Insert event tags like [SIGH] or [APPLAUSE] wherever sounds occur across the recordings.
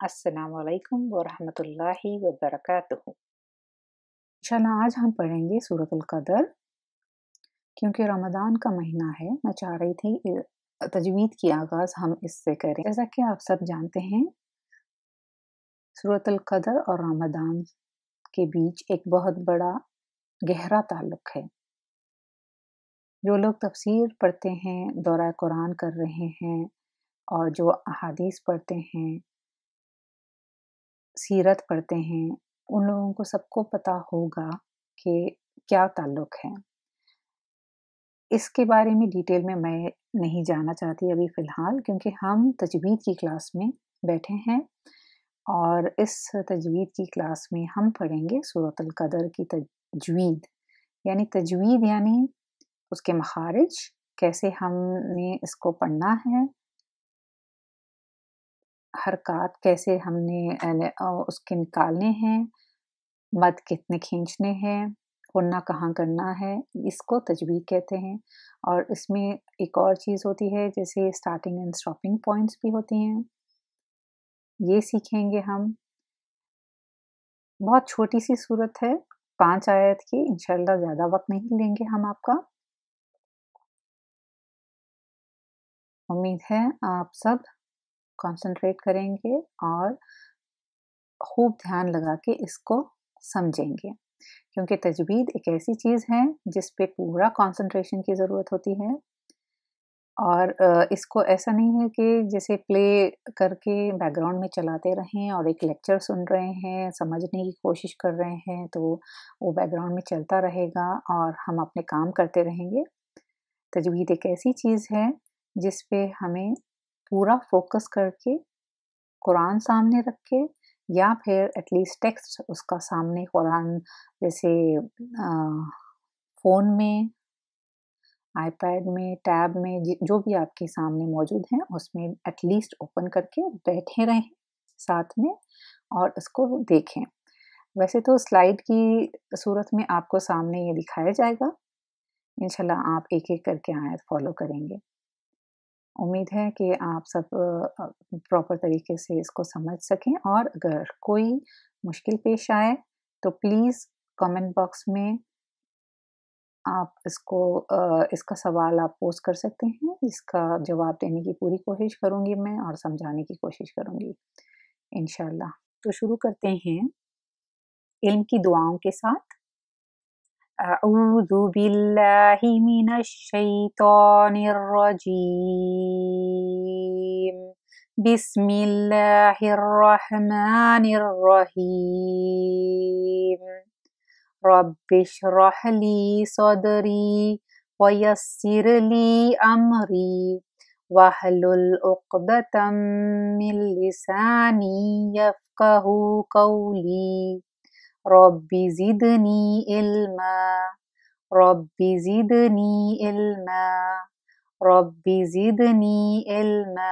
अस्सलामुअलैकुम वरहमतुल्लाहि वबरकातुहू इंशाल्लाह आज हम पढ़ेंगे सूरतुल कदर क्योंकि रमज़ान का महीना है मैं चाह रही थी अ, तजवीद की आगाज़ हम इससे करें जैसा कि आप सब जानते हैं सूरतुल कदर और रमज़ान के बीच एक बहुत बड़ा गहरा ताल्लुक है। जो लोग तफसीर पढ़ते हैं, दौरा कुरान कर रहे हैं और जो अहादीस पढ़ते हैं, सीरत पढ़ते हैं, उन लोगों को सबको पता होगा कि क्या ताल्लुक है। इसके बारे में डिटेल में मैं नहीं जाना चाहती अभी फ़िलहाल, क्योंकि हम तजवीद की क्लास में बैठे हैं। और इस तजवीद की क्लास में हम पढ़ेंगे सूरतुल कदर की तजवीद। यानी तजवीद यानी उसके मखारिज, कैसे हमने इसको पढ़ना है, हरकत कैसे हमने उसके निकालने हैं, मद कितने खींचने हैं उन्ना कहाँ करना है, इसको तजवीद कहते हैं। और इसमें एक और चीज़ होती है, जैसे स्टार्टिंग एंड स्टॉपिंग पॉइंट्स भी होती हैं। ये सीखेंगे हम। बहुत छोटी सी सूरत है, पाँच आयत की इंशाल्लाह ज़्यादा वक्त नहीं लेंगे हम आपका। उम्मीद है आप सब कंसंट्रेट करेंगे और खूब ध्यान लगा के इसको समझेंगे, क्योंकि तजवीद एक ऐसी चीज़ है जिस पे पूरा कंसंट्रेशन की ज़रूरत होती है। और इसको ऐसा नहीं है कि जैसे प्ले करके बैकग्राउंड में चलाते रहें और एक लेक्चर सुन रहे हैं, समझने की कोशिश कर रहे हैं तो वो बैकग्राउंड में चलता रहेगा और हम अपने काम करते रहेंगे। तजवीद एक ऐसी चीज़ है जिस पे हमें पूरा फोकस करके कुरान सामने रख के या फिर एटलीस्ट टेक्स्ट उसका सामने कुरान जैसे फ़ोन में आईपैड में टैब में जो भी आपके सामने मौजूद हैं, उसमें एटलीस्ट ओपन करके बैठे रहें साथ में और उसको देखें। वैसे तो स्लाइड की सूरत में आपको सामने ये दिखाया जाएगा। इंशाल्लाह आप एक एक करके आयत फॉलो करेंगे। उम्मीद है कि आप सब प्रॉपर तरीके से इसको समझ सकें और अगर कोई मुश्किल पेश आए तो प्लीज़ कमेंट बॉक्स में आप इसको इसका सवाल आप पोस्ट कर सकते हैं। इसका जवाब देने की पूरी कोशिश करूँगी मैं और समझाने की कोशिश करूँगी, इंशाल्लाह। तो शुरू करते हैं। इल्म की दुआओं के साथ। अऊज़ु बिल्लाहि मिनश शैतानिर रजीम। बिस्मिल्लाहिर रहमानिर रहीम। रब्बि इश्रह ली सदरी वयस्सिर ली अमरी वहलुल उक़दतम मिन लिसानी यफ़क़हू क़ौली रब्बि ज़िदनी इल्मा रब्बि ज़िदनी इल्मा रब्बि ज़िदनी इल्मा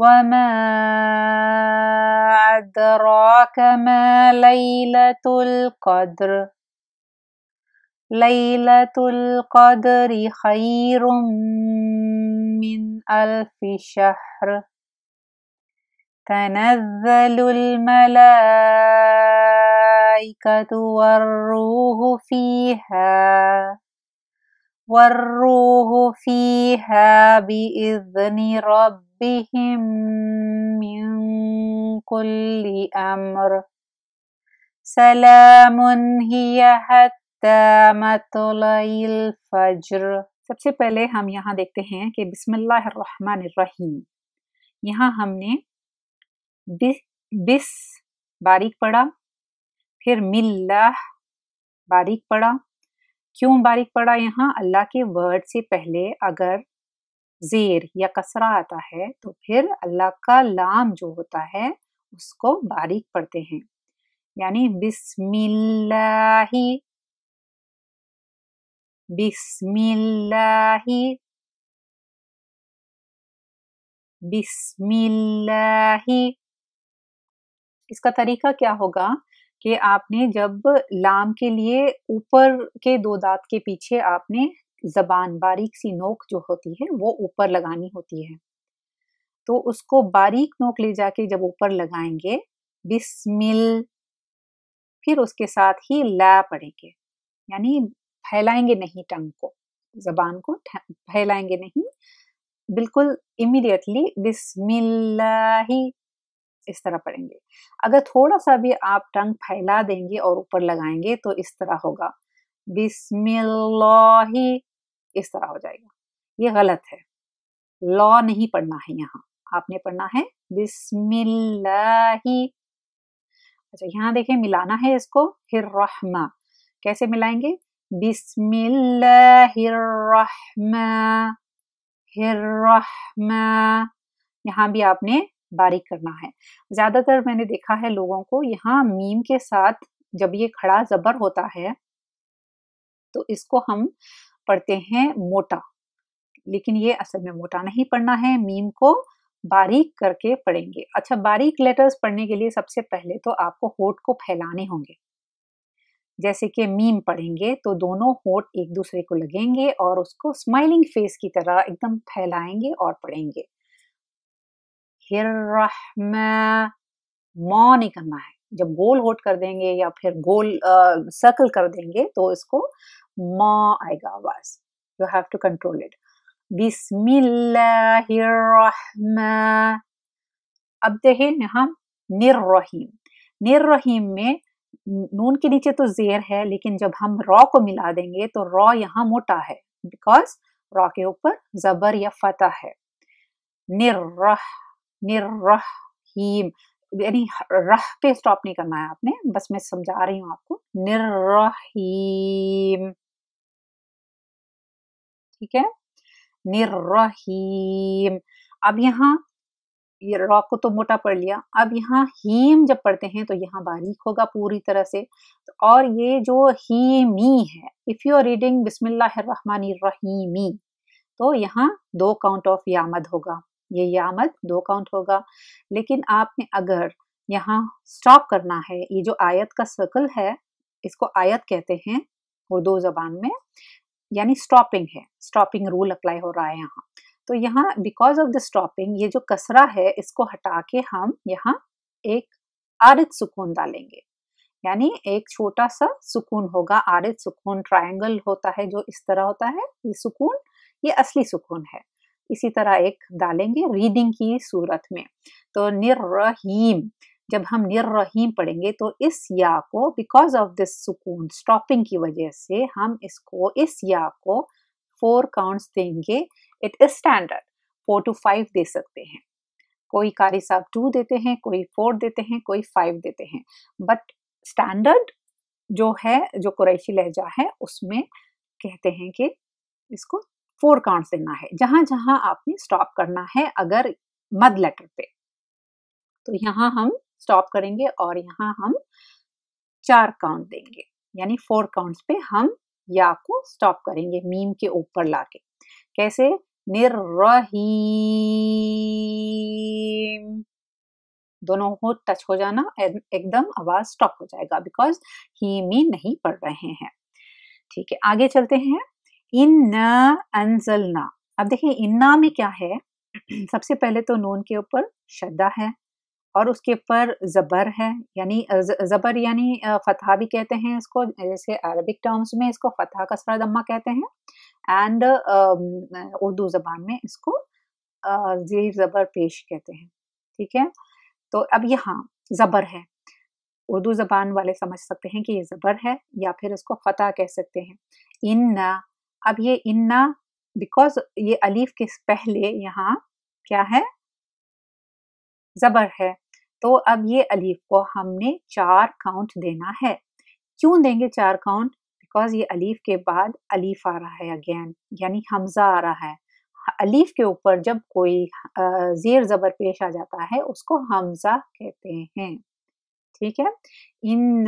वमा अदराक मा लैलतुल क़द्र लैलतुल क़द्रि खैरुम मिन अल्फि शहर तनज़्ज़लुल मलाइकतु वर्रूह फीहा वर्रूह फीहा बिइज़्नि रब्बिहिम मिन कुल्लि अम्र सलामुन हिया हत्ता मतलइल फज्र सबसे पहले हम यहाँ देखते हैं कि बिस्मिल्लाहिर्रहमानिर्रहीम। यहाँ हमने बिस, बिस बारीक पढ़ा फिर मिल्लाह बारीक पढ़ा क्यों बारीक पड़ा यहाँ? अल्लाह के वर्ड से पहले अगर जेर या कसरा आता है तो फिर अल्लाह का लाम जो होता है, उसको बारीक पढ़ते हैं। यानी बिस्मिल्लाही बिस्मिल्लाही बिस्मिल्लाही। इसका तरीका क्या होगा? कि आपने जब लाम के लिए ऊपर के दो दांत के पीछे आपने जबान, बारीक सी नोक जो होती है, वो ऊपर लगानी होती है। तो उसको बारीक नोक ले जाके जब ऊपर लगाएँगे, बिस्मिल, फिर उसके साथ ही ला पढ़ेंगे यानी फैलाएँगे नहीं टंग को, जबान को फैलाएँगे नहीं। बिल्कुल इमीडिएटली बिस्मिल्लाही इस तरह पढ़ेंगे। अगर थोड़ा सा भी आप टंग फैला देंगे और ऊपर लगाएँगे तो इस तरह होगा। बिस्मिल्लाही, इस तरह हो जाएगा। ये गलत है। लॉ नहीं पढ़ना है यहाँ। आपने पढ़ना है बिस्मिल्लाही। अच्छा यहाँ देखें, मिलाना है इसको। हिर्रहमा। कैसे मिलाएँगे? बिस्मिल्लाहिर्रहमा। हिर्रहमा। यहाँ भी आपने बारीक करना है। ज़्यादातर मैंने देखा है लोगों को यहाँ मीम के साथ जब ये खड़ा जबर होता है तो इसको हम पढ़ते हैं मोटा। लेकिन ये असल में मोटा नहीं पढ़ना है, मीम को बारीक करके पढ़ेंगे। अच्छा बारीक लेटर्स पढ़ने के लिए सबसे पहले तो आपको होठ को फैलाने होंगे। जैसे कि मीम पढ़ेंगे तो दोनों होठ एक दूसरे को लगेंगे और उसको स्माइलिंग फेस की तरह एकदम फैलाएँगे और पढ़ेंगे। मौ नहीं करना है। जब गोल होट कर देंगे या फिर गोल सर्कल कर देंगे तो इसको म आएगा आवाज़। You have to control it अब देखें यहाँ निर्रहीम। निर्रहीम में नून के नीचे तो जेर है, लेकिन जब हम रॉ को मिला देंगे तो रॉ यहाँ मोटा है बिकॉज़ रॉ के ऊपर जबर या फतह है। निर्रह निर्रहीम यानी रह पे स्टॉप नहीं करना है आपने, बस मैं समझा रही हूँ आपको निर्रहीम ठीक है? निर्रहीम अब यहाँ, ये रॉ को तो मोटा पढ़ लिया। अब यहाँ हीम जब पढ़ते हैं तो यहाँ बारीक होगा पूरी तरह से। और ये जो हीमी है इफ़ यू आर रीडिंग बिस्मिल्लाहिर्रहमानिर्रहीमी तो यहाँ दो काउंट ऑफ़ यामद होगा। ये यामद दो काउंट होगा। लेकिन आपने अगर यहाँ स्टॉप करना है, ये जो आयत का सर्कल है, इसको आयत कहते हैं उर्दू जबान में, यानी स्टॉपिंग है। स्टॉपिंग रूल अप्लाई हो रहा है यहाँ। तो यहाँ बिकॉज़ ऑफ़ द स्टॉपिंग ये जो कसरा है, इसको हटा के हम यहाँ एक आरित सुकून डालेंगे। यानी एक छोटा सा सुकून होगा। आरित सुकून ट्रायंगल होता है जो इस तरह होता है, ये सुकून, ये असली सुकून है। इसी तरह एक डालेंगे रीडिंग की सूरत में। तो निर्रहीम जब हम निर्रहीम पढ़ेंगे तो इस या को बिकॉज़ ऑफ़ दिस सुकून स्टॉपिंग की वजह से हम इसको, इस या को फोर काउंट्स देंगे। It is standard four to five दे सकते हैं। कोई कारी साहब टू देते हैं, कोई फोर देते हैं, कोई फाइव देते हैं। बट स्टैंडर्ड जो है, जो कुरैशी लहजा है, उसमें कहते हैं कि इसको फोर काउंट देना है जहाँ जहाँ आपने स्टॉप करना है अगर मद लेटर पे। तो यहाँ हम स्टॉप करेंगे और यहाँ हम चार काउंट देंगे, यानी फोर काउंट्स पे हम या को स्टॉप करेंगे मीम के ऊपर लाके। कैसे? निर्रहीम दोनों हो, टच हो जाना एकदम आवाज़ स्टॉप हो जाएगा, बिकॉज़ ही मी नहीं पढ़ रहे हैं। ठीक है, आगे चलते हैं। इन अनजलना अब देखिए, इन्ना में क्या है? [CLEARS THROAT] सबसे पहले तो नून के ऊपर शद्दा है और उसके ऊपर ज़बर है। यानी ज़बर यानी फतहा भी कहते हैं इसको, जैसे अरबिक टर्म्स में इसको फतहा कसरा दम्मा कहते हैं एंड उर्दू ज़बान में इसको जीर ज़बर पेश कहते हैं। ठीक है? तो अब यहाँ ज़बर है। उर्दू ज़बान वाले समझ सकते हैं कि ये ज़बर है या फिर इसको फतह कह सकते हैं। इन्ना अब ये इन्ना बिकॉज़ ये अलीफ के पहले यहाँ क्या है? ज़बर है। तो अब ये अलीफ को हमने चार काउंट देना है। क्यों देंगे चार काउंट बिकॉज़ ये अलीफ के बाद अलीफ आ रहा है अगेन यानी हमजा आ रहा है। अलीफ के ऊपर जब कोई जेर ज़बर पेश आ जाता है, उसको हमजा कहते हैं। ठीक है? इन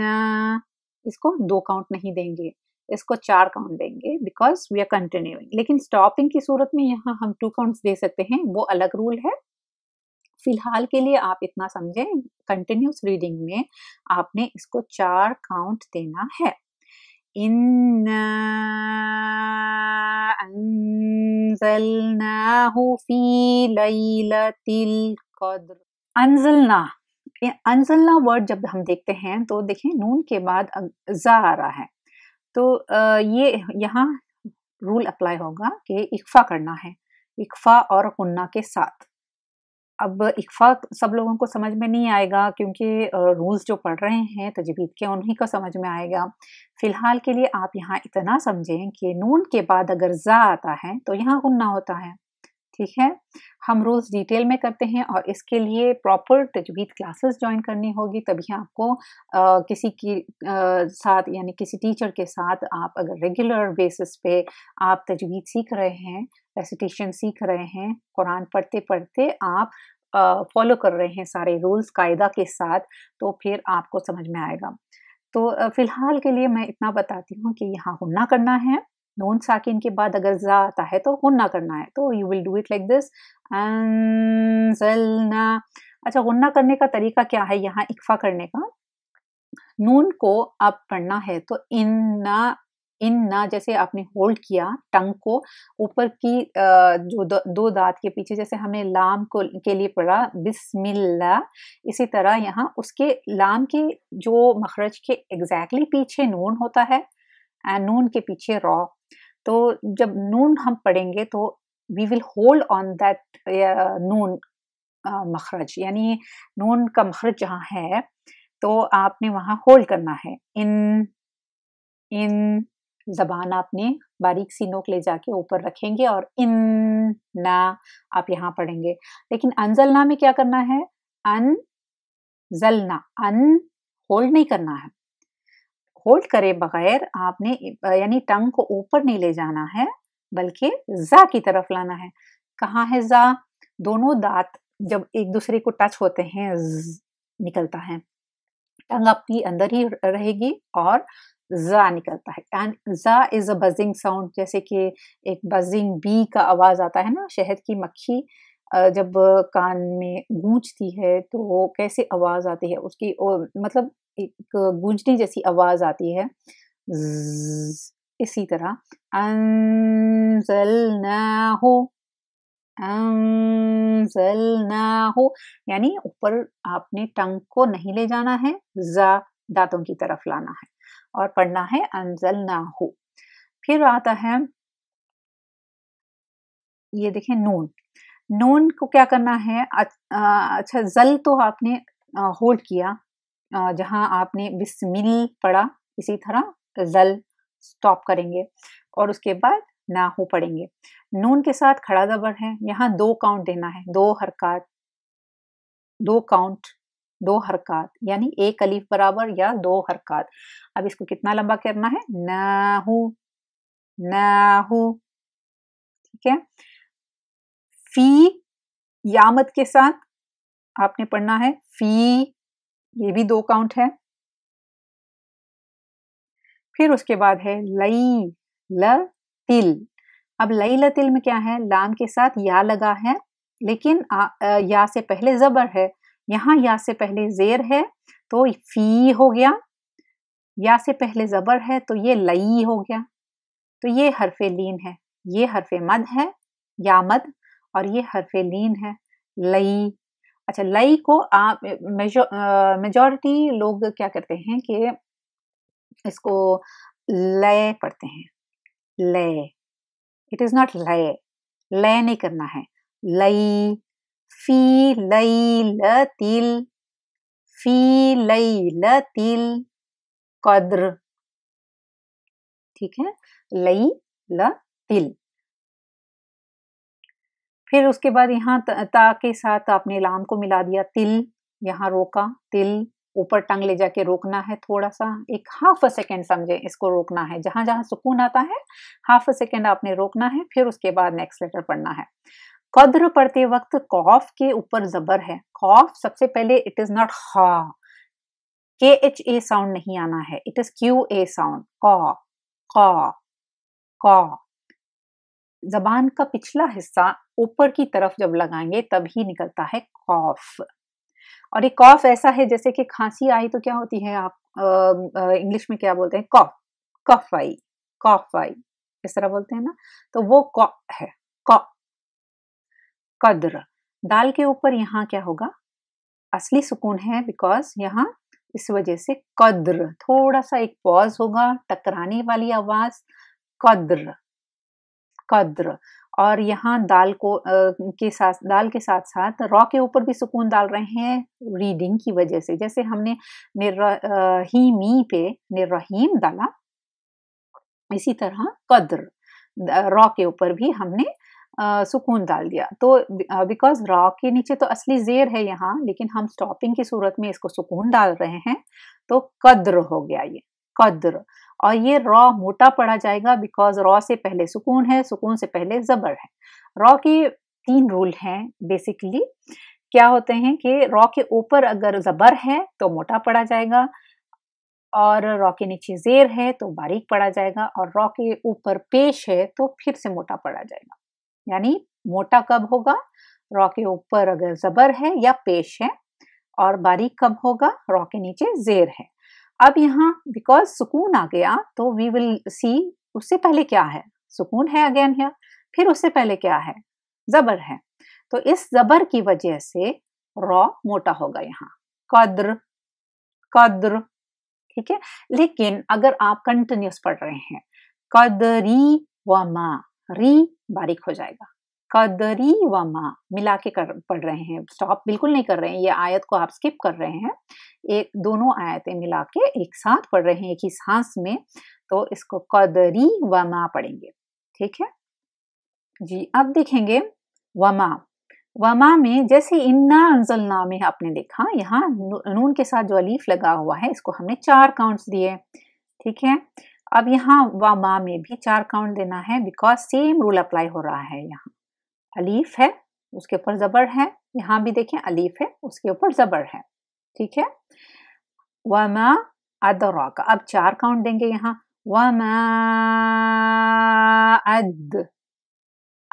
इसको दो काउंट नहीं देंगे। इसको चार काउंट देंगे बिकॉज़ वी आर कंटिन्यूइंग लेकिन स्टॉपिंग की सूरत में यहाँ हम टू काउंट्स दे सकते हैं, वो अलग रूल है। फ़िलहाल के लिए आप इतना समझें कंटिन्यूस रीडिंग में आपने इसको चार काउंट देना है। इन अनजलना अनजलना वर्ड जब हम देखते हैं तो देखें नून के बाद जा आ रहा है। तो ये यहाँ रूल अप्लाई होगा कि इकफा करना है, इकफा और गुन्ना के साथ। अब इकफा सब लोगों को समझ में नहीं आएगा क्योंकि रूल्स जो पढ़ रहे हैं, तजवीद के, उन्हीं को समझ में आएगा। फ़िलहाल के लिए आप यहाँ इतना समझें कि नून के बाद अगर ज़ा आता है तो यहाँ गुन्ना होता है। ठीक है? हम रूल्स डिटेल में करते हैं और इसके लिए प्रॉपर तजवीद क्लासेस ज्वाइन करनी होगी तभी आपको आ, किसी की आ, साथ यानी किसी टीचर के साथ आप अगर रेगुलर बेसिस पे आप तजवीद सीख रहे हैं रेसिटेशन सीख रहे हैं कुरान पढ़ते पढ़ते आप फॉलो कर रहे हैं सारे रूल्स कायदा के साथ तो फिर आपको समझ में आएगा। तो फ़िलहाल के लिए मैं इतना बताती हूँ कि यहाँ हुन्ना करना है। नोन साकिन के बाद अगर जा आता है तो हुन्ना करना है। तो you will do it like this अच्छा हुन्ना करने का तरीका क्या है यहाँ इकफा करने का? नून को आप पढ़ना है तो इन इन्ना इन ना जैसे आपने होल्ड किया टंग को, ऊपर की जो दो दांत के पीछे जैसे हमने लाम को, के लिए पढ़ा, बिस्मिल्ला, इसी तरह यहाँ उसके लाम के जो मखरज के एग्जैक्टली पीछे नून होता है एंड नून के पीछे रॉ तो जब नून हम पढ़ेंगे तो we will hold on that नून मखरज, यानी नून का मखरज जहाँ है तो आपने वहाँ होल्ड करना है। इन इन जबान आपने बारीक सी नोक ले जाके ऊपर रखेंगे और इन ना आप यहाँ पढ़ेंगे। लेकिन अनजलना में क्या करना है? अन जलना, अन होल्ड नहीं करना है। होल्ड करे बगैर आपने, यानी टंग को ऊपर नहीं ले जाना है, बल्कि जा की तरफ़ लाना है। कहाँ है जा? दोनों दांत जब एक दूसरे को टच होते हैं निकलता है। टंग आपकी अंदर ही रहेगी और जा निकलता है। एंड जा इज़ अ बजिंग साउंड जैसे कि एक बजिंग बी का आवाज़ आता है ना, शहद की मक्खी जब कान में गूंजती है तो कैसे आवाज़ आती है, उसकी मतलब एक गूंजने जैसी आवाज़ आती है। इसी तरह। हो हो। यानी ऊपर आपने टंग को नहीं ले जाना है, जा दांतों की तरफ़ लाना है और पढ़ना है अनजल ना हो। फिर आता है, ये देखें नून। नून को क्या करना है? अच्छा जल तो आपने होल्ड किया। जहाँ आपने बिस्मिल पढ़ा इसी तरह जल स्टॉप करेंगे और उसके बाद ना हो पढ़ेंगे नून के साथ खड़ा जबर है, यहाँ दो काउंट देना है, दो हरकत, दो काउंट दो हरकत, यानी एक अलीफ बराबर या दो हरकत। अब इसको कितना लंबा करना है? नाहू नाहू ठीक है? फ़ी यामत के साथ आपने पढ़ना है, फ़ी ये भी दो काउंट है। फिर उसके बाद है लई ल तिल अब लई ल तिल में क्या है? लाम के साथ या लगा है लेकिन आ, आ, या से पहले जबर है। यहाँ या से पहले जेर है तो फ़ी हो गया। या से पहले जबर है तो ये लई हो गया। तो ये हरफे लीन है। ये हरफे मद है या मद और ये हरफे लीन है। लई अच्छा लई को आप मेजोरिटी लोग क्या करते हैं कि इसको लय पढ़ते हैं। लय। इट इज़ नॉट लय। लय नहीं करना है। लई। फ़ी लई ल तिल। फ़ी लई ल तिल। कद्र। ठीक है? लई ल तिल। फिर उसके बाद यहाँ ता के साथ आपने लाम को मिला दिया तिल। यहाँ रोका, तिल। ऊपर टंग ले जाके रोकना है थोड़ा सा एक हाफ़ अ सेकेंड समझे, इसको रोकना है। जहाँ जहाँ सुकून आता है हाफ़ अ सेकेंड आपने रोकना है, फिर उसके बाद नेक्स्ट लेटर पढ़ना है। कद्र पढ़ते वक्त कॉफ के ऊपर जबर है। कॉफ सबसे पहले इट इज़ नॉट हा के एच ए साउंड नहीं आना है। It is Q A sound कॉ कॉ कॉ। जबान का पिछला हिस्सा ऊपर की तरफ़ जब लगाएँगे, तभी निकलता है कॉफ। और ये कॉफ ऐसा है, जैसे कि खांसी आई तो क्या होती है, आप इंग्लिश में क्या बोलते हैं? कॉफ कफ आई कॉफ आई इस तरह बोलते हैं ना? तो वो कॉ, है, कॉ, कद्र। दाल के ऊपर यहाँ क्या होगा? असली सुकून है बिकॉज़ यहाँ इस वजह से कद्र। थोड़ा सा एक पॉज होगा, टकराने वाली आवाज़, कद्र। कद्र। और यहाँ दाल को आ, के साथ दाल के साथ साथ रॉ के ऊपर भी सुकून डाल रहे हैं रीडिंग की वजह से। जैसे हमने निर्रहीमी पे निर्रहीम डाला इसी तरह कद्र रॉ के ऊपर भी हमने आ, सुकून डाल दिया। तो बिकॉज़ रॉ के नीचे तो असली जेर है यहाँ लेकिन हम स्टॉपिंग की सूरत में इसको सुकून डाल रहे हैं तो कद्र हो गया ये कद्र। और ये रॉ मोटा पड़ा जाएगा बिकॉज़ रॉ से पहले सुकून है, सुकून से पहले जबर है। रॉ के तीन रूल हैं बेसिकली क्या होते हैं कि रॉ के ऊपर अगर जबर है तो मोटा पड़ा जाएगा और रॉ के नीचे जेर है तो बारीक पड़ा जाएगा और रॉ के ऊपर पेश है तो फिर से मोटा पड़ा जाएगा। यानी मोटा कब होगा? रॉ के ऊपर अगर जबर है या पेश है और बारीक कब होगा? रॉ के नीचे जेर है। अब यहाँ बिकॉज़ सुकून आ गया तो वी विल सी उससे पहले क्या है? सुकून है अगेन है फिर उससे पहले क्या है? जबर है। तो इस जबर की वजह से रॉ मोटा होगा यहाँ। कद्र कद्र, ठीक है? लेकिन अगर आप कंटिन्यूस पढ़ रहे हैं, कदरी व मा री बारीक हो जाएगा। कदरी व माँ मिला के कर, पढ़ रहे हैं। स्टॉप बिल्कुल नहीं कर रहे हैं। ये आयत को आप स्किप कर रहे हैं। एक, दोनों आयतें मिला के एक साथ पढ़ रहे हैं, एक ही सांस में। तो इसको कदरी व माँ पढ़ेंगे। ठीक है? जी, अब देखेंगे वमा। वमा में जैसे इन्ना अंजलना में आपने देखा, यहाँ नून के साथ जो अलीफ लगा हुआ है, इसको हमने चार काउंट्स दिए। ठीक है? अब यहाँ वमा में भी चार काउंट देना है बिकॉज़ सेम रूल अप्लाई हो रहा है यहाँ। अलीफ है, उसके ऊपर जबर है। यहाँ भी देखें, अलीफ है, उसके ऊपर जबर है। ठीक है? वमा अदराक। अब चार काउंट देंगे यहाँ। वमा अद।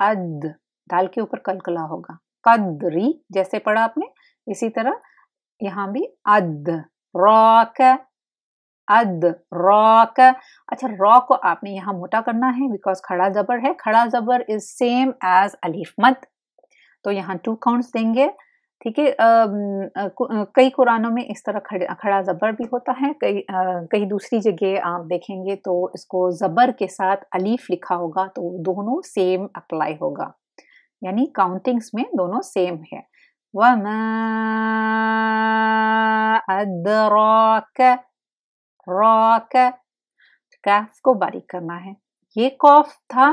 अद। दाल के ऊपर कलकला होगा। कदरी, जैसे पढ़ा आपने, इसी तरह यहाँ भी अद। रॉक। अद रॉक अच्छा रॉ को आपने यहाँ मोटा करना है बिकॉज़ खड़ा जबर है। खड़ा जबर इज़ सेम एज अलीफ मत तो यहाँ टू काउंट्स देंगे, ठीक है? कई कुरानों में इस तरह खड़ा खड़ा जबर भी होता है। कई कई दूसरी जगह आप देखेंगे तो इसको जबर के साथ अलीफ लिखा होगा तो दोनों सेम अप्लाई होगा। यानी काउंटिंग्स में दोनों सेम है। वमा अदराक रॉक कैफ को बारीक करना है? ये कॉफ था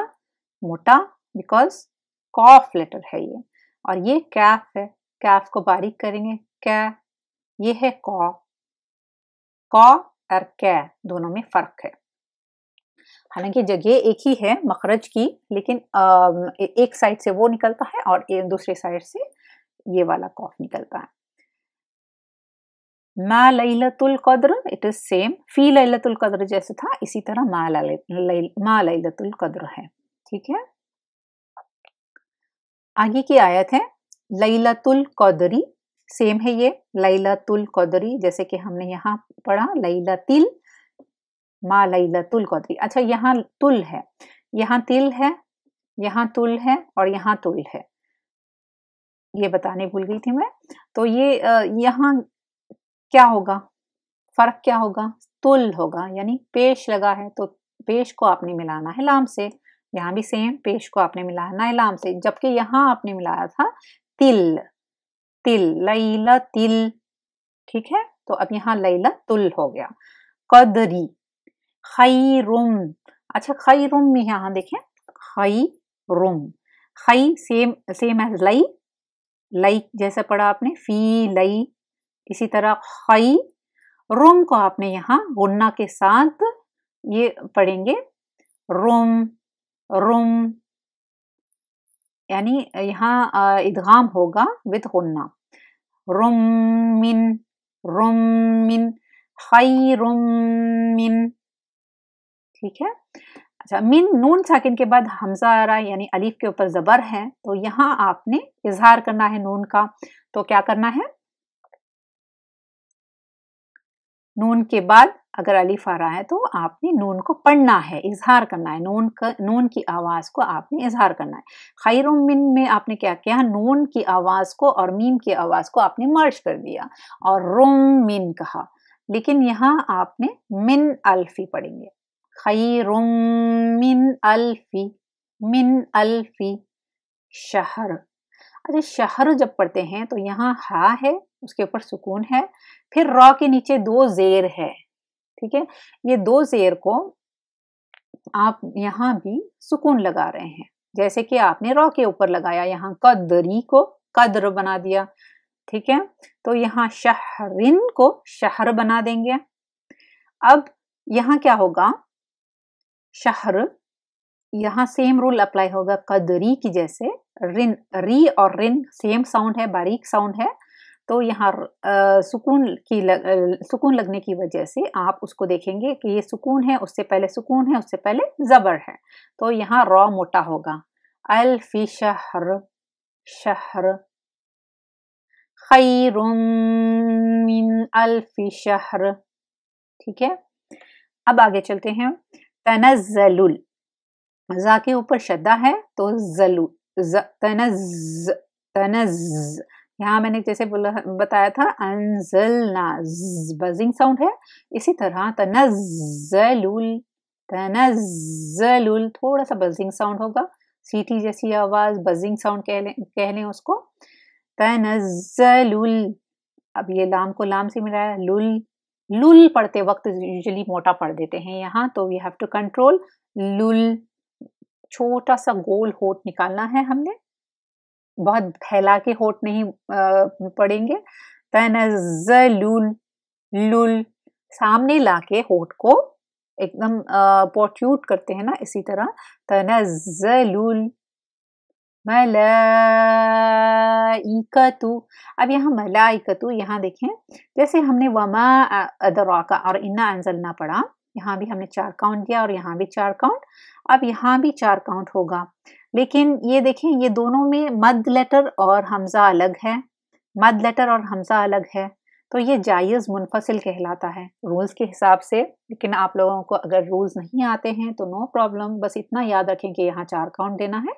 मोटा बिकॉज़ कॉफ लेटर है ये। और ये कैफ है। कैफ को बारीक करेंगे। कै ये है कॉ कॉ और कै दोनों में फ़र्क है। हालाँकि जगह एक ही है मखरज की, लेकिन एक साइड से वो निकलता है और दूसरे साइड से ये वाला कॉफ निकलता है। मा लैलतुल कद्र इट इज़ सेम फ़ी लैलतुल कद्र जैसे था, इसी तरह मा मा लैलतुल कद्र है। ठीक है? आगे की आयत है, लैलतुल कदरी सेम है ये, लैलतुल कदरी, जैसे कि हमने यहाँ पढ़ा, लैलतिल, मा लैलतुल कदरी। अच्छा यहाँ तुल है, यहाँ तिल है, यहाँ तुल है और यहाँ तुल है। ये बताने भूल गई थी मैं। तो ये यहाँ क्या होगा? फ़र्क क्या होगा? तुल होगा, यानी पेश लगा है तो पेश को आपने मिलाना है लाम से। यहाँ भी सेम पेश को आपने मिलाना है लाम से। जबकि यहाँ आपने मिलाया था तिल। तिल लैला तिल। ठीक है? तो अब यहाँ लैला तुल हो गया। कदरी, खैरुम। अच्छा खैरुम में यहाँ देखें। खई रुम खई सेम सेम एज लई। लई जैसे पढ़ा आपने, फ़ी, लई। इसी तरह खई रोम को आपने यहाँ गुन्ना के साथ ये पढ़ेंगे। रोम रोम, यानी यहाँ इदगाम होगा विद गुन्ना। रोमिन रोमिन खई रोमिन ठीक है? अच्छा मिन नून साकिन के बाद हमजा आ रहा है, यानी अलीफ के ऊपर जबर है तो यहाँ आपने इजहार करना है नून का तो क्या करना है? नून के बाद अगर अलीफ आ रहा है तो आपने नून को पढ़ना है, इजहार करना है। नून का, नून की आवाज़ को आपने इजहार करना है। खैर मिन में आपने क्या किया? नून की आवाज़ को और मीम की आवाज़ को आपने मर्ज कर दिया और रुम मिन कहा। लेकिन यहाँ आपने मिन अल्फी पढ़ेंगे। खैर मिन अल्फी मिन अल्फी शहर। अच्छा शहर जब पढ़ते हैं तो यहाँ हा है उसके ऊपर सुकून है। फिर रॉ के नीचे दो जेर है, ठीक है? ये दो जेर को आप यहाँ भी सुकून लगा रहे हैं। जैसे कि आपने रॉ के ऊपर लगाया, यहाँ कदरी को कद्र बना दिया, ठीक है? तो यहाँ शहरिन को शहर बना देंगे। अब यहाँ क्या होगा? शहर, यहाँ सेम रूल अप्लाई होगा, कदरी की जैसे रिन, री और रिन सेम साउंड है, बारीक साउंड है। तो यहाँ सुकून की लग, सुकून लगने की वजह से आप उसको देखेंगे कि ये सुकून है उससे पहले सुकून है उससे पहले जबर है। तो यहाँ रॉ मोटा होगा। अल फ़ी शहर शहर। खैरुम मिन अल्फी शहर। ठीक है? अब आगे चलते हैं। तनजलुल जा के ऊपर शद्दा है तो जलू तनज तनज यहाँ मैंने जैसे बोला, बताया था अनजलना बजिंग साउंड है। इसी तरह तनजलुल तनजलुल थोड़ा सा बजिंग साउंड होगा सीटी जैसी आवाज़ बजिंग साउंड कह लें कह लें उसको। तनजलुल, अब ये लाम को लाम से मिलाया, लुल लुल पढ़ते वक्त यूजली मोटा पढ़ देते हैं यहाँ तो वी हैव टू कंट्रोल लुल छोटा सा गोल होट निकालना है हमने। बहुत फैला के होठ नहीं पड़ेंगे। तनजलुल लुल सामने लाके होठ को एकदम पोट्यूट करते हैं ना इसी तरह। तनजलुल मलाइकतु। अब यहाँ मलाइकतु, यहाँ देखें, जैसे हमने वमा अदराका और इन्ना अंजलना पढ़ा, यहाँ भी हमने चार काउंट दिया और यहाँ भी चार काउंट अब यहाँ भी चार काउंट होगा। लेकिन ये देखें, ये दोनों में मद लेटर और हमजा अलग है। मद लेटर और हमजा अलग है। तो ये जायज़ मुनफसिल कहलाता है रूल्स के हिसाब से। लेकिन आप लोगों को अगर रूल्स नहीं आते हैं तो नो प्रॉब्लम। बस इतना याद रखें कि यहाँ चार काउंट देना है।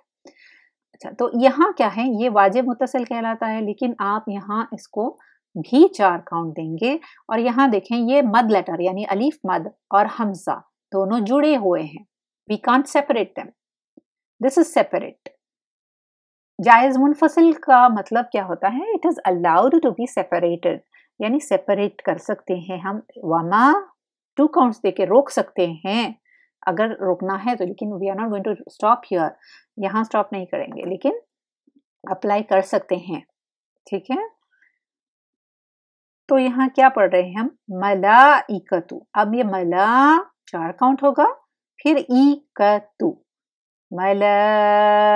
अच्छा तो यहाँ क्या है? ये वाजिब मुतसिल कहलाता है, लेकिन आप यहाँ इसको भी चार काउंट देंगे। और यहाँ देखें, ये मद लेटर यानी अलीफ मद और हमजा दोनों जुड़े हुए हैं। We can't separate them this is separate जायज़ मुनफसिल का मतलब क्या होता है? It is allowed to be separated यानी सेपरेट कर सकते हैं हम। वमा टू काउंट्स देके रोक सकते हैं। अगर रोकना है तो लेकिन we are not going to stop here यहाँ स्टॉप नहीं करेंगे, लेकिन अप्लाई कर सकते हैं। ठीक है? तो यहाँ क्या पढ़ रहे हैं हम? मला इकतु अब ये मला, चार काउंट होगा, फिर ई कतु मलाइकतु।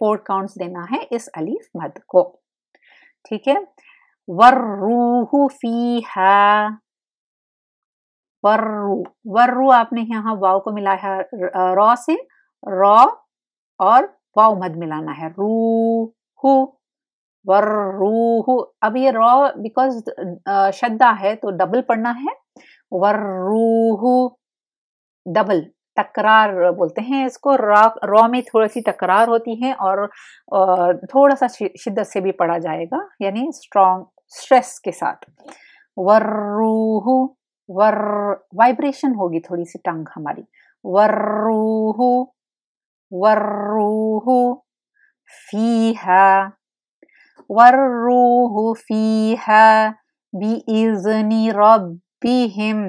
फोर काउंट्स देना है इस अलीफ मद को। ठीक है? वर्रूहु फीहा। वर्रू वर्रू आपने यहाँ वाव को मिला है, रॉ से। रॉ और वाव मद मिलाना है। रू हु वर्रूहु अब ये रॉ बिकॉज़ शद्दा है तो डबल पढ़ना है। वर्रूहु डबल तकरार बोलते हैं, इसको रॉ रॉ में थोड़ी सी तकरार होती है और थोड़ा सा शिद्दत से भी पढ़ा जाएगा, यानी स्ट्रॉन्ग स्ट्रेस के साथ। वर्रूहु वर वाइब्रेशन होगी थोड़ी सी टंग हमारी। वर्रूहु वर्रूहु फीहा वर्रूहु फीहा, बी इजनी रब्बिहिम।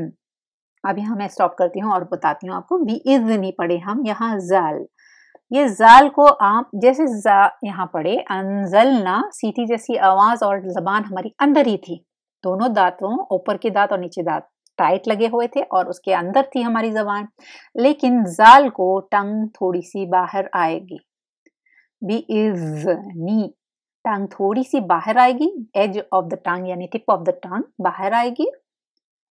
अभी हम स्टॉप करती हूँ और बताती हूँ आपको। बी इजनी पढ़े हम यहाँ जाल। ये जाल को आप जैसे जा यहाँ पढ़े अनजलना सीटी जैसी आवाज़ और जबान हमारी अंदर ही थी। दोनों दांतों, ऊपर के दांत और नीचे दांत टाइट लगे हुए थे और उसके अंदर थी हमारी जबान। लेकिन जाल को टंग थोड़ी सी बाहर आएगी। बी इज़ नी टंग थोड़ी सी बाहर आएगी। एज ऑफ़ द टंग यानी टिप ऑफ़ द टंग बाहर आएगी।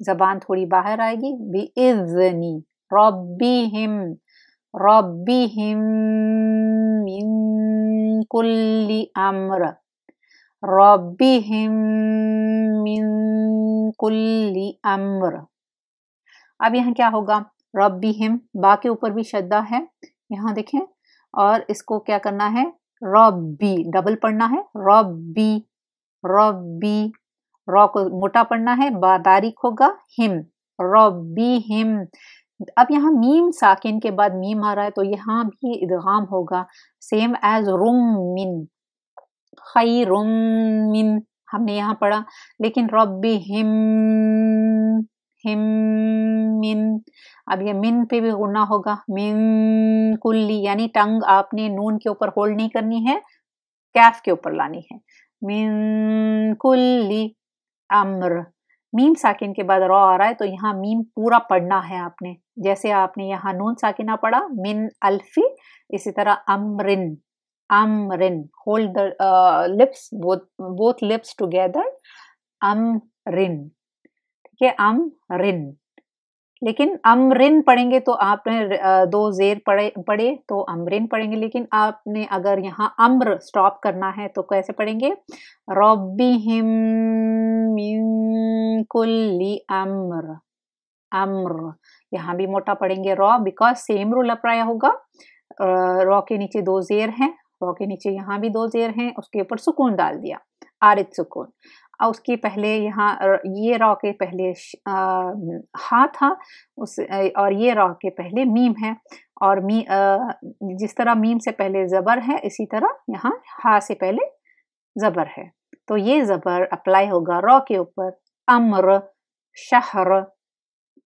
जबान थोड़ी बाहर आएगी। बी इज़ नी रॉबी हिम रॉबी हिम कुल्ली अम्र रबिहिम हिम कुल्ली अम्र। अब यहाँ क्या होगा? रबिहिम बा के ऊपर भी शद्दा है। यहाँ देखें, और इसको क्या करना है? रबी डबल पढ़ना है। रबी रबी रॉ को मोटा पढ़ना है बादारिक होगा हिम रबी हिम। अब यहाँ मीम साकिन के बाद मीम आ रहा है तो यहाँ भी इदगाम होगा सेम एज रुम मिन खैरुम मिन हमने यहाँ पढ़ा, लेकिन रब्बी हिम हिम मिन अब ये मिन पे भी गुना होगा, मिन कुल्ली, यानी टंग आपने नून के ऊपर होल्ड नहीं करनी है, कैफ के ऊपर लानी है। मिन कुल्ली अम्र। मीम साकिन के बाद रॉ आ रहा है तो यहाँ मीम पूरा पढ़ना है आपने। जैसे आपने यहाँ नून साकिना पढ़ा, मिन अल्फी, इसी तरह अमरिन। अमरिन hold the lips, both both lips together together ठीक है amrin लेकिन अमरिन पढ़ेंगे तो आपने दो जेर पढ़े पढ़े तो अमरिन पढ़ेंगे। लेकिन आपने अगर यहाँ अम्र स्टॉप करना है तो कैसे पढ़ेंगे? हिम कुल्ली अम्र। अम्र। यहाँ भी मोटा पढ़ेंगे रॉ बिकॉज़ सेम रूल अप्लाई होगा। रॉ के नीचे दो जेर हैं, रॉ के नीचे यहाँ भी दो जेर हैं, उसके ऊपर सुकून डाल दिया, आरित सुकून। और उसके पहले यहाँ ये रॉ के पहले हा था, उस और ये रॉ के पहले मीम है, और मी जिस तरह मीम से पहले ज़बर है, इसी तरह यहाँ हा से पहले ज़बर है। तो ये ज़बर अप्लाई होगा रॉ के ऊपर। अम्र, शहर,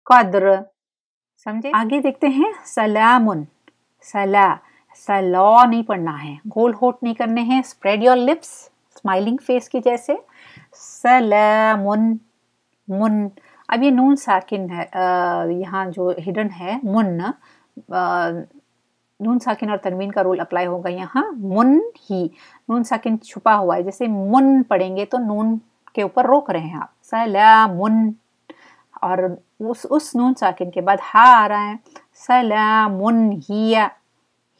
कद्र, समझे? आगे देखते हैं, सलामुन, सला सलॉ नहीं पढ़ना है गोल होट नहीं करने हैं spread your lips smiling face की जैसे। सलामुन, मुन। अब ये नून साकिन है यहाँ जो हिडन है, मुन नून साकिन और तनवीन का रूल अप्लाई होगा यहाँ, मुन ही। नून साकिन छुपा हुआ है, जैसे मुन पढ़ेंगे तो नून के ऊपर रोक रहे हैं आप। सलामुन। और उस उस नून साकिन के बाद हा आ रहा है, सलामुन हिया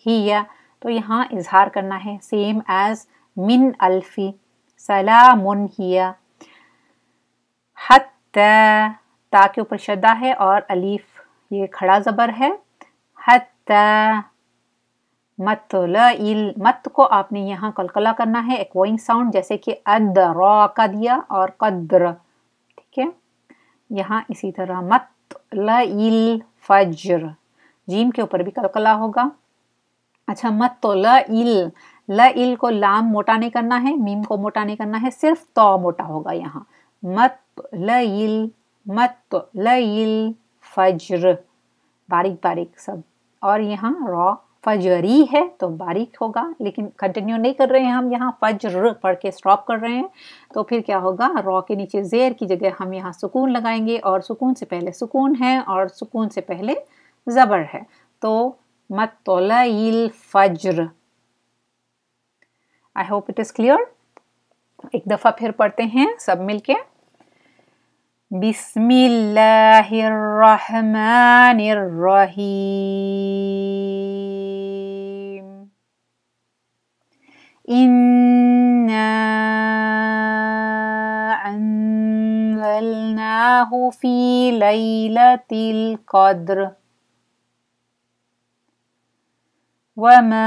हिया। तो यहाँ इजहार करना है सेम एज मिन अल्फी सलामुन हिया हत्ता ता के ऊपर शदा है और अलीफ, ये खड़ा ज़बर है। हत्ता मत इल मत को आपने यहाँ कलकला करना है, एक वोइंग साउंड, जैसे कि अद रॉ का दिया और कद्र, ठीक है? यहाँ इसी तरह मत इल, फज्र, जीम के ऊपर भी कलकला होगा। अच्छा मत इल ल, इल को लाम मोटा नहीं करना है, मीम को मोटा नहीं करना है, सिर्फ़ तो मोटा होगा यहाँ। मत ल, इल मत ल, इल, फज्र। बारीक बारीक सब। और यहाँ रॉ, फजरी है तो बारीक होगा, लेकिन कंटिन्यू नहीं कर रहे हैं हम यहाँ, फज्र पढ़ के स्टॉप कर रहे हैं। तो फिर क्या होगा, रॉ के नीचे जेर की जगह हम यहाँ सुकून लगाएँगे, और सुकून से पहले सुकून है, और सुकून से पहले ज़बर है। तो मतल फज्र। I hope it is clear एक दफ़ा फिर पढ़ते हैं सब मिलके। बिस्मिल्लाहिर्रहमानिर्रहीम। इन्ना अंज़लनाहु फ़ी लैलतिल क़द्र। वमा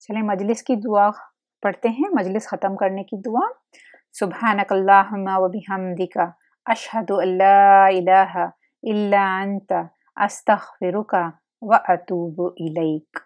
चले मजलिस की दुआ पढ़ते हैं मजलिस ख़त्म करने की दुआ सुबहानकल्लाहुम्मा व बिहम्दिका अशहदु अल्ला इलाहा इल्ला अंता अस्तगफिरुका व अतूबु इलैक